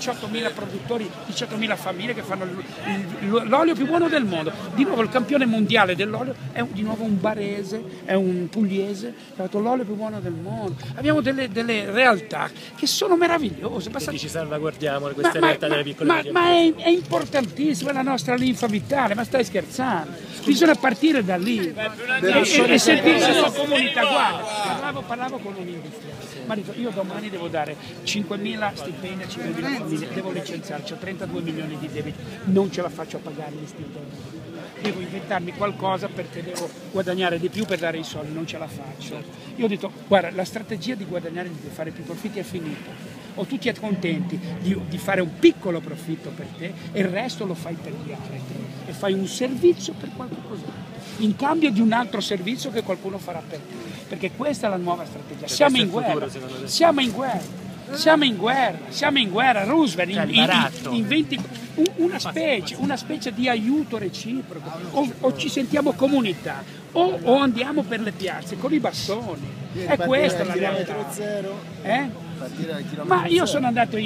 18.000 produttori, 18.000 famiglie che fanno l'olio più buono del mondo. Di nuovo il campione mondiale dell'olio è di nuovo un barese, è un pugliese che ha fatto l'olio più buono del mondo. Abbiamo delle, delle realtà che sono meravigliose. Basta... ci salvaguardiamo queste ma, realtà ma, delle piccole Ma, ma è, è importantissima la nostra linfa vitale, ma stai scherzando? Bisogna partire da lì e, e, sentire la sua comunità. Guarda, parlavo, parlavo con un industriale. Marito, io domani devo dare 5.000 stipendi a 5.000 famiglie, devo licenziarci, ho 32 milioni di debiti, non ce la faccio a pagare gli stipendi. Devo inventarmi qualcosa perché devo guadagnare di più per dare i soldi, non ce la faccio. Io ho detto, guarda, la strategia di guadagnare, di fare più profitti è finita. O tu ti contenti di, di, fare un piccolo profitto per te e il resto lo fai per gli altri e fai un servizio per qualcuno in cambio di un altro servizio che qualcuno farà per te. Perché questa è la nuova strategia. Siamo in, guerra, siamo in guerra siamo in guerra siamo in guerra Roosevelt cioè, in, inventi una specie, una specie di aiuto reciproco. O, o ci sentiamo comunità o, o, andiamo per le piazze con i bastoni. È questa la realtà. eh? Ma io sono andato,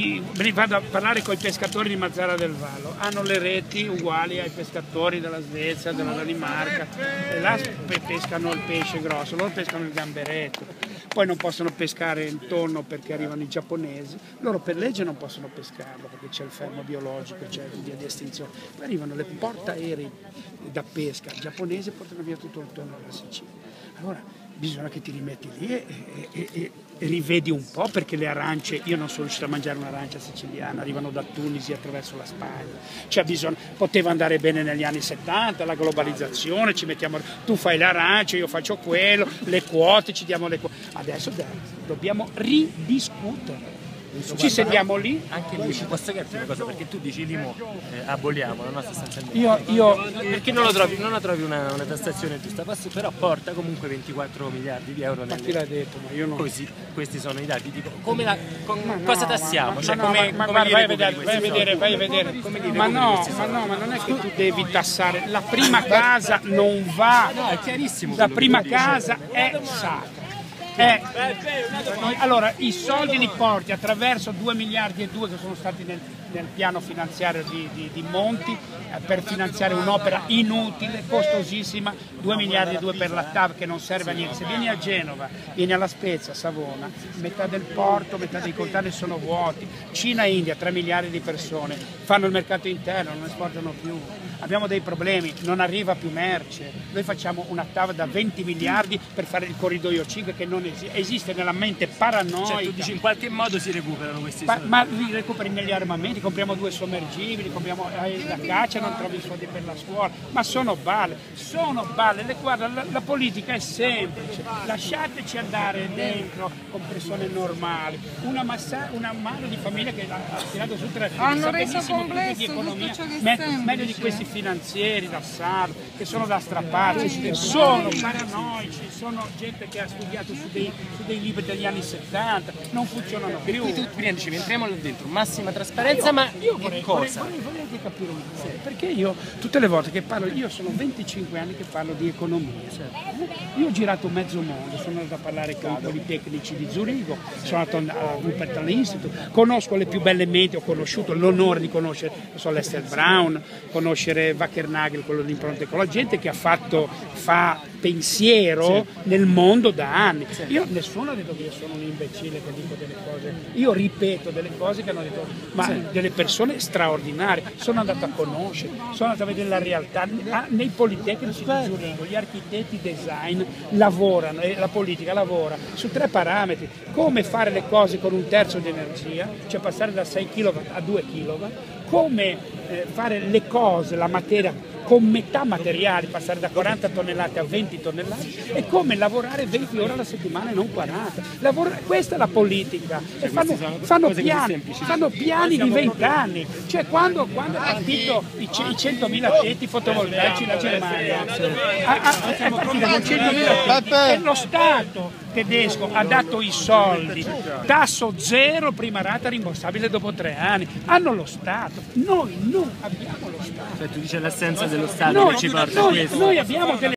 vado a parlare con i pescatori di Mazzara del Vallo, hanno le reti uguali ai pescatori della Svezia, della Danimarca, e là pescano il pesce grosso, loro pescano il gamberetto, poi non possono pescare il tonno perché arrivano i giapponesi, loro per legge non possono pescarlo perché c'è il fermo biologico, c'è il via di estinzione, poi arrivano le portaerei da pesca. Giapponesi e portano via tutto il tonno dalla Sicilia. Allora, bisogna che ti rimetti lì e, e, e, e, rivedi un po' perché le arance, io non sono riuscito a mangiare un'arancia siciliana, arrivano da Tunisi attraverso la Spagna, cioè bisogna, poteva andare bene negli anni 70, la globalizzazione, ci mettiamo, tu fai l'arancia, io faccio quello, le quote, ci diamo le quote, adesso dai, dobbiamo ridiscutere ci sediamo lì. Anche lì ci posso chiederti una cosa, perché tu dici limo eh, aboliamo la nostra sostanzialmente. Io, io, perché non, lo trovi, non lo trovi una, una tassazione giusta, però porta comunque 24 miliardi di euro. Ma chi l'ha detto? Ma io non... Così, questi sono i dati. Dico, come la, con, no, cosa tassiamo? Ma, cioè, no, come, ma, come vai, a vedere, vai a vedere, vai a vedere. Ma no, ma no, ma non è che tu devi tassare. La prima casa non va. No, è chiarissimo. La prima casa è sacra. Eh, allora, i soldi li porti attraverso 2 miliardi e 2 che sono stati nel, nel piano finanziario di, di, di Monti eh, per finanziare un'opera inutile, costosissima, 2 miliardi e 2 per la TAV che non serve a niente. Se vieni a Genova, vieni alla Spezia, Savona, metà del porto, metà dei container sono vuoti. Cina e India, 3 miliardi di persone, fanno il mercato interno, non esportano più. Abbiamo dei problemi, non arriva più merce. Noi facciamo una TAV da 20 miliardi per fare il corridoio 5 che non esiste, esiste nella mente paranoica. Cioè, tu dici in qualche modo si recuperano questi soldi? Ma, ma li recuperi negli armamenti, compriamo due sommergibili, compriamo eh, la caccia, non trovi i soldi per la scuola, ma sono balle, sono balle. Le, guarda, la, la, politica è semplice, lasciateci andare dentro con persone normali. Una, massa, una mano di famiglia che ha tirato su tre hanno reso complesso di economia, tutto ciò che è me, meglio di questi finanzieri da SAR che sono da strapparci, sono paranoici, sono gente che ha studiato su dei, su dei libri degli anni 70, non funzionano più. Quindi entriamo là dentro, massima trasparenza, ma io vorrei, cosa? Vorrei, vorrei, vorrei capire una cosa, sì. perché io tutte le volte che parlo, io sono 25 anni che parlo di economia, sì. io ho girato mezzo mondo, sono andato a parlare con i politecnici di Zurigo, sono andato a Wuppertal Institute, conosco le più belle menti, ho conosciuto l'onore di conoscere so, Lester Brown, conoscere Wackernagel, quello dell'impronta ecologica, gente che ha fatto, fa pensiero sì. nel mondo da anni. Io nessuno ha detto che io sono un imbecille che dico delle cose, io ripeto delle cose che hanno detto, ma sì. delle persone straordinarie, sono andato a conoscere, sono andato a vedere la realtà, ah, nei politecnici di Zurigo, gli architetti design lavorano la politica lavora su tre parametri, come fare le cose con un terzo di energia, cioè passare da 6 kW a 2 kW, come eh, fare le cose, la materia con metà materiali, passare da 40 tonnellate a 20 tonnellate e come lavorare 20 ore alla settimana e non 40. Lavora, questa è la politica. E fanno, fanno piani, fanno piani di 20 anni. Cioè quando, quando è partito i, i 100.000 tetti fotovoltaici la Germania, è partito con 100.000 tetti e lo Stato tedesco ha dato i soldi, tasso zero, prima rata rimborsabile dopo tre anni, hanno lo Stato, noi non abbiamo lo Stato. Cioè tu dici l'assenza dello Stato noi, che ci porta noi, a questo? Noi abbiamo delle